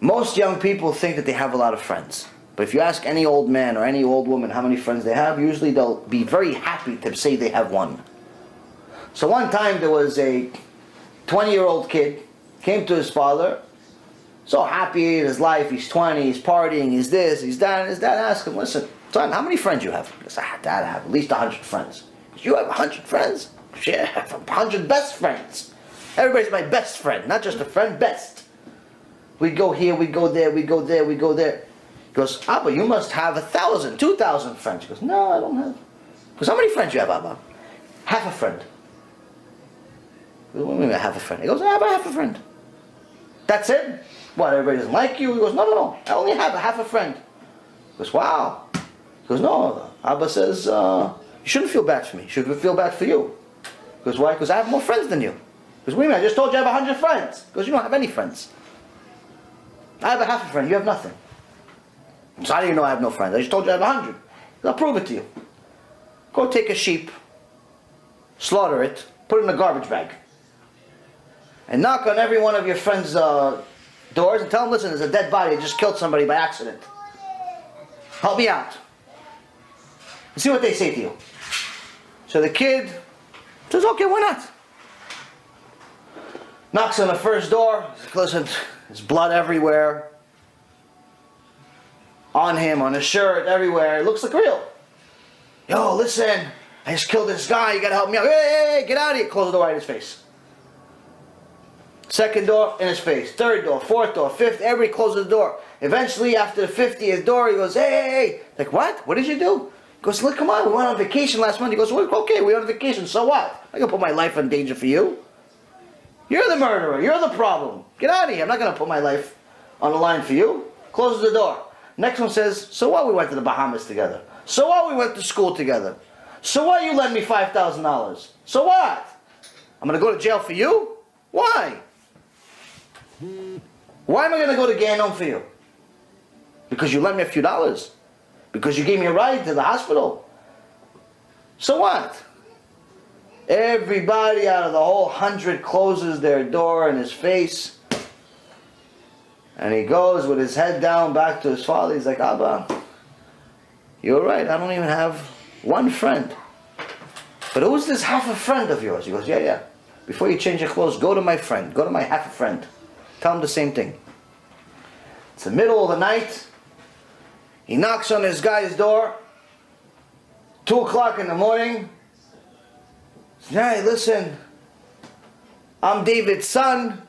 Most young people think that they have a lot of friends. But if you ask any old man or any old woman how many friends they have, usually they'll be very happy to say they have one. So one time there was a 20 year old kid, came to his father, so happy in his life, he's 20, he's partying, he's this, he's that, and his dad asked him, listen, son, how many friends you have? He goes, ah, dad, I have at least 100 friends. You have 100 friends? Yeah, I have 100 best friends. Everybody's my best friend, not just a friend, best. We go here, we go there, we go there, we go there. He goes, Abba, you must have a thousand, two thousand friends. He goes, no, I don't have. Goes, how many friends you have, Abba? Half a friend. Goes, what do you mean half a friend? He goes, Abba, half a friend. That's it? What, everybody doesn't like you? He goes, no, no, no, I only have a half a friend. He goes, wow. He goes, no, Abba says, uh, you shouldn't feel bad for me. You should feel bad for you. He goes, why? Because I have more friends than you. Goes, wait a I just told you I have a hundred friends. He goes, you don't have any friends. I have a half a friend, you have nothing. So how do you know I have no friends? I just told you I have a hundred. I'll prove it to you. Go take a sheep, slaughter it, put it in a garbage bag, and knock on every one of your friends' uh, doors and tell them, listen, there's a dead body, I just killed somebody by accident. Help me out. And see what they say to you. So the kid says, okay, why not? Knocks on the first door, listen, there's blood everywhere. On him, on his shirt, everywhere. It looks like real. Yo, listen, I just killed this guy. You gotta help me out. Hey, hey, hey, get out of here. Close the door right in his face. Second door, in his face. Third door, fourth door, fifth. Everybody closes the door. Eventually, after the 50th door, he goes, hey, hey, hey. Like, what? What did you do? He goes, look, come on. We went on vacation last month. He goes, okay, we went on vacation. So what? I gonna put my life in danger for you. You're the murderer. You're the problem. Get out of here. I'm not going to put my life on the line for you. Closes the door. Next one says, so what? We went to the Bahamas together. So what? We went to school together. So what? You lent me $5,000. So what? I'm going to go to jail for you? Why? Why am I going to go to Ganon for you? Because you lent me a few dollars. Because you gave me a ride to the hospital. So what? Everybody out of the whole hundred closes their door in his face. And he goes with his head down back to his father. He's like, Abba, you're right. I don't even have one friend. But who's this half a friend of yours? He goes, yeah, yeah. Before you change your clothes, go to my friend. Go to my half a friend. Tell him the same thing. It's the middle of the night. He knocks on his guy's door. Two o'clock in the morning. Hey, listen, I'm David's son.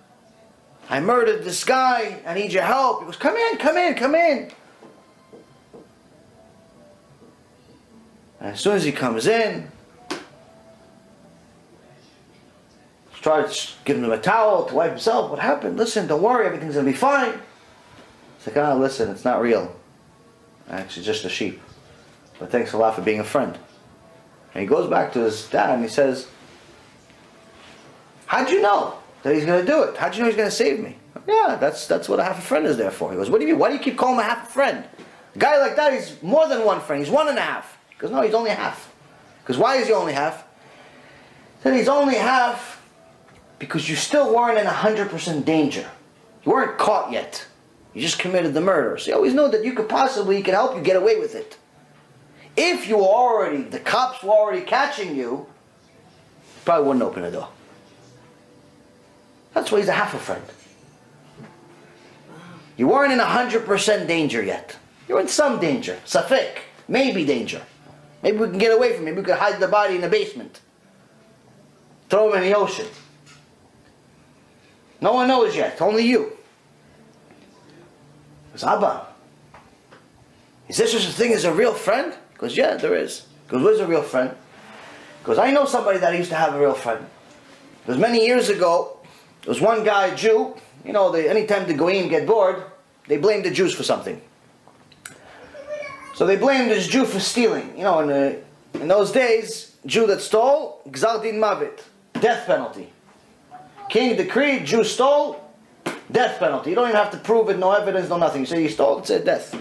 I murdered this guy. I need your help. He goes, come in, come in, come in. And as soon as he comes in, starts giving him a towel to wipe himself. What happened? Listen, don't worry, everything's gonna be fine. It's like, ah, oh, listen, it's not real. Actually, just a sheep. But thanks a lot for being a friend. And he goes back to his dad and he says, How'd you know that he's going to do it? How'd you know he's going to save me? Yeah, that's that's what a half a friend is there for. He goes, What do you mean? Why do you keep calling him a half a friend? A guy like that, he's more than one friend. He's one and a half. Goes, No, he's only half. Because why is he only half? He said he's only half because you still weren't in 100% danger. You weren't caught yet. You just committed the murder. So you always know that you could possibly, he could help you get away with it. If you were already, the cops were already catching you, probably wouldn't open the door. That's why he's a half a friend. You weren't in 100% danger yet. You're in some danger. Safik. Maybe danger. Maybe we can get away from him. We could hide the body in the basement. Throw him in the ocean. No one knows yet. Only you. Goes, Abba, is there such a thing as a real friend? Goes, yeah, there is. Goes, where's a real friend? Because I know somebody that used to have a real friend. Because many years ago, there was one guy, Jew, you know, they, anytime the Goyim get bored, they blame the Jews for something. So they blamed this Jew for stealing. You know, in, the, in those days, Jew that stole, Gzaldin Mavit, death penalty. King decreed, Jew stole, death penalty. You don't even have to prove it, no evidence, no nothing. You say you stole, it's a death.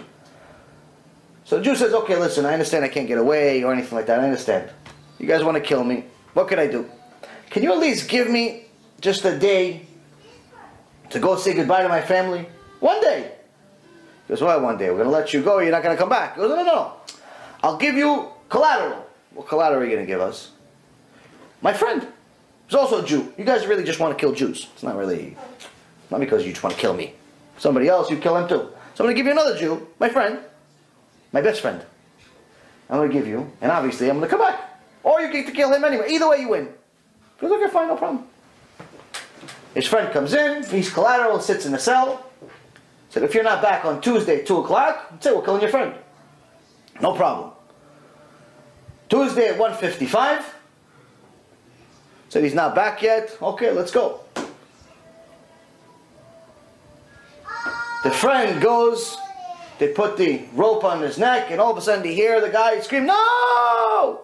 So the Jew says, okay, listen, I understand I can't get away or anything like that. I understand. You guys want to kill me. What can I do? Can you at least give me just a day to go say goodbye to my family? One day. He goes, well, one day. We're going to let you go. You're not going to come back. He goes, no, no, no. I'll give you collateral. What collateral are you going to give us? My friend. He's also a Jew. You guys really just want to kill Jews. It's not really, not because you just want to kill me. Somebody else, you kill him too. So I'm going to give you another Jew, my friend, my best friend. I'm going to give you, and obviously I'm going to come back. Or you get to kill him anyway. Either way you win. He goes, okay, fine, no problem. His friend comes in, he's collateral, sits in the cell. Said, if you're not back on Tuesday, 2 o'clock, say we're killing your friend. No problem. Tuesday at 1.55. Said he's not back yet. Okay, let's go. The friend goes, they put the rope on his neck, and all of a sudden they hear the guy scream, No!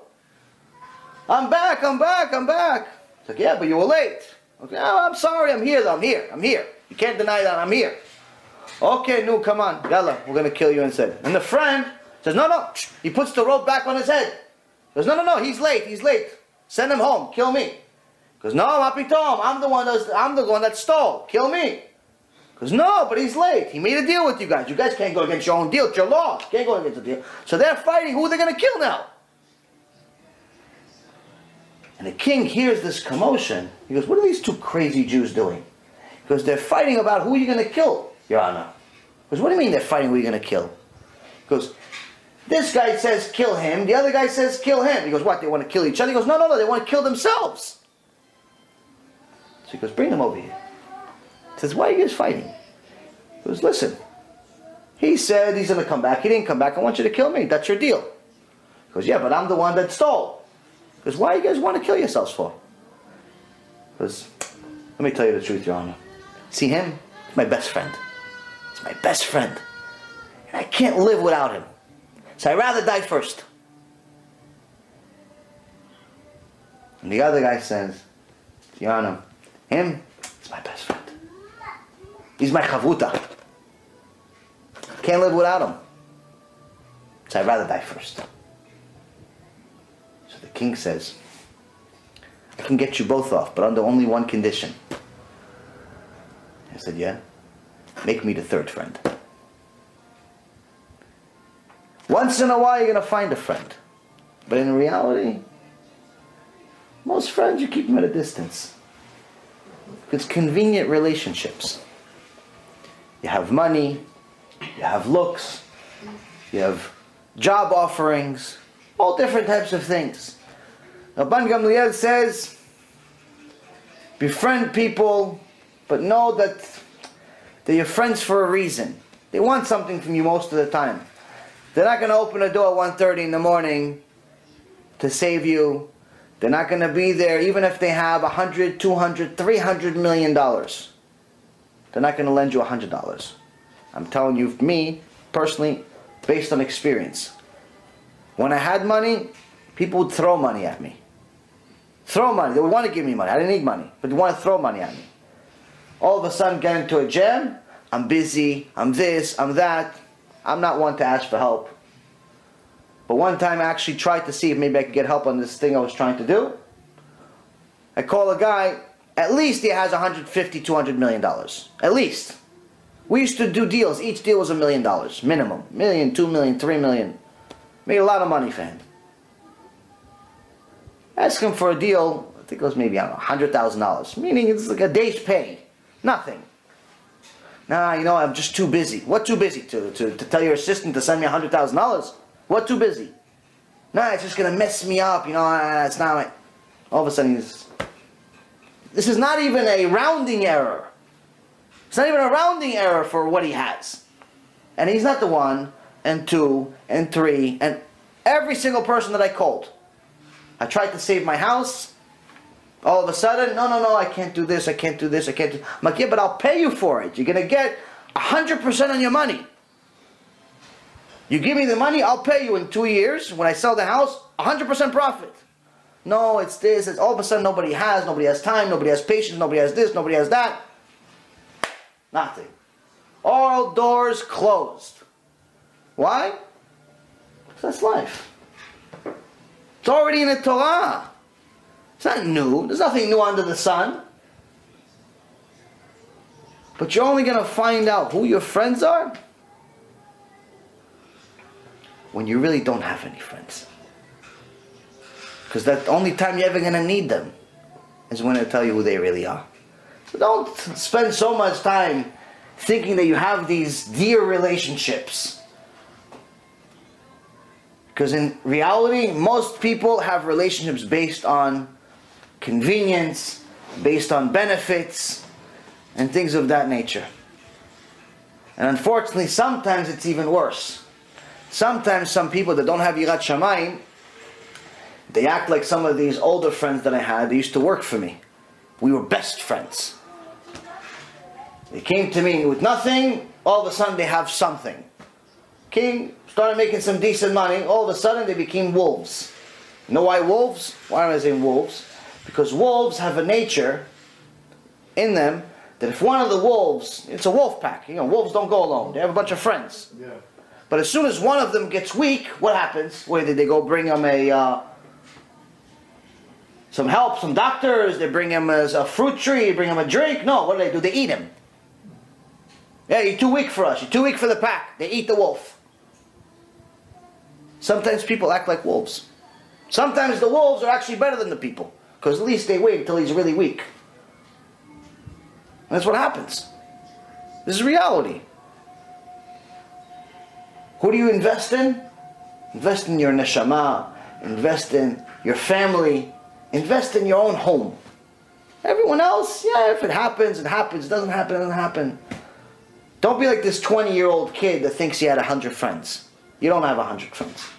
I'm back, I'm back, I'm back. It's like, yeah, but you were late. Okay, oh, I'm sorry, I'm here, I'm here, I'm here. You can't deny that I'm here. Okay, no, come on, Yalla, we're gonna kill you instead. And the friend says, no, no. He puts the rope back on his head. He goes, no, no, no, he's late, he's late. Send him home, kill me. Goes, no, Mapitom, I'm the one that's, I'm the one that stole. Kill me. Goes, no, but he's late. He made a deal with you guys. You guys can't go against your own deal. It's your law. You can't go against the deal. So they're fighting. Who are they going to kill now? And the king hears this commotion. He goes, what are these two crazy Jews doing? Because they're fighting about who you're going to kill, Your Honor. Because what do you mean they're fighting who you're going to kill? Because this guy says kill him. The other guy says kill him. He goes, what, they want to kill each other? He goes, no, no, no, they want to kill themselves. So he goes, bring them over here. He says, why are you guys fighting? He goes, listen. He said he's going to come back. He didn't come back. I want you to kill me. That's your deal. He goes, yeah, but I'm the one that stole. Goes, why you guys want to kill yourselves for? Because, let me tell you the truth, Your Honor. See him? He's my best friend. He's my best friend. And I can't live without him. So I'd rather die first. And the other guy says, Your Honor, him is my best friend. He's my chavuta. Can't live without him. So I'd rather die first. King says, I can get you both off, but under only one condition. I said, yeah? Make me the third friend. Once in a while you're going to find a friend. But in reality, most friends you keep them at a distance. It's convenient relationships. You have money, you have looks, you have job offerings, all different types of things. Rabban Gamliel says, befriend people, but know that they're your friends for a reason. They want something from you most of the time. They're not going to open a door at 1.30 in the morning to save you. They're not going to be there even if they have 100, 200, 300 million dollars. They're not going to lend you $100. I'm telling you, me, personally, based on experience. When I had money, people would throw money at me. Throw money. They want to give me money. I didn't need money, but they want to throw money at me. All of a sudden, get into a jam. I'm busy. I'm this. I'm that. I'm not one to ask for help. But one time I actually tried to see if maybe I could get help on this thing I was trying to do. I call a guy, at least he has 150, 200 million dollars. At least. We used to do deals. Each deal was a million dollars, minimum. Million, two million, three million. Made a lot of money for him. Ask him for a deal, I think it was maybe, I don't know, $100,000. Meaning it's like a day's pay. Nothing. Nah, you know, I'm just too busy. What too busy? To, to, to tell your assistant to send me $100,000? What too busy? Nah, it's just gonna mess me up, you know, uh, it's not my... All of a sudden he's... This is not even a rounding error. It's not even a rounding error for what he has. And he's not the one, and two, and three, and every single person that I called. I tried to save my house. All of a sudden, no, no, no, I can't do this, I can't do this, I can't do... I'm like, yeah, but I'll pay you for it. You're gonna get 100% on your money. You give me the money, I'll pay you in two years. When I sell the house, 100% profit. No, it's this. It's all of a sudden nobody has, nobody has time, nobody has patience, nobody has this, nobody has that. Nothing. All doors closed. Why? That's life. It's already in the Torah. It's not new. There's nothing new under the sun. But you're only going to find out who your friends are when you really don't have any friends. Because that's the only time you're ever going to need them is when they tell you who they really are. So don't spend so much time thinking that you have these dear relationships. Because in reality, most people have relationships based on convenience, based on benefits, and things of that nature. And unfortunately, sometimes it's even worse. Sometimes some people that don't have Yirat Shamayim, they act like some of these older friends that I had, they used to work for me. We were best friends. They came to me with nothing, all of a sudden they have something. King started making some decent money, all of a sudden they became wolves. You know why wolves? Why am I saying wolves? Because wolves have a nature in them that if one of the wolves, it's a wolf pack, you know, wolves don't go alone, they have a bunch of friends. Yeah. But as soon as one of them gets weak, what happens? Where did they go bring him a uh, some help, some doctors? They bring him a, a fruit tree, bring him a drink. No, what do they do? They eat him. Yeah, you're too weak for us. You're too weak for the pack. They eat the wolf. Sometimes people act like wolves. Sometimes the wolves are actually better than the people because at least they wait until he's really weak. That's what happens. This is reality. Who do you invest in? Invest in your neshama. Invest in your family. Invest in your own home. Everyone else, yeah, if it happens, it happens. It doesn't happen, it doesn't happen. Don't be like this 20 year old kid that thinks he had 100 friends. You don't have 100 friends.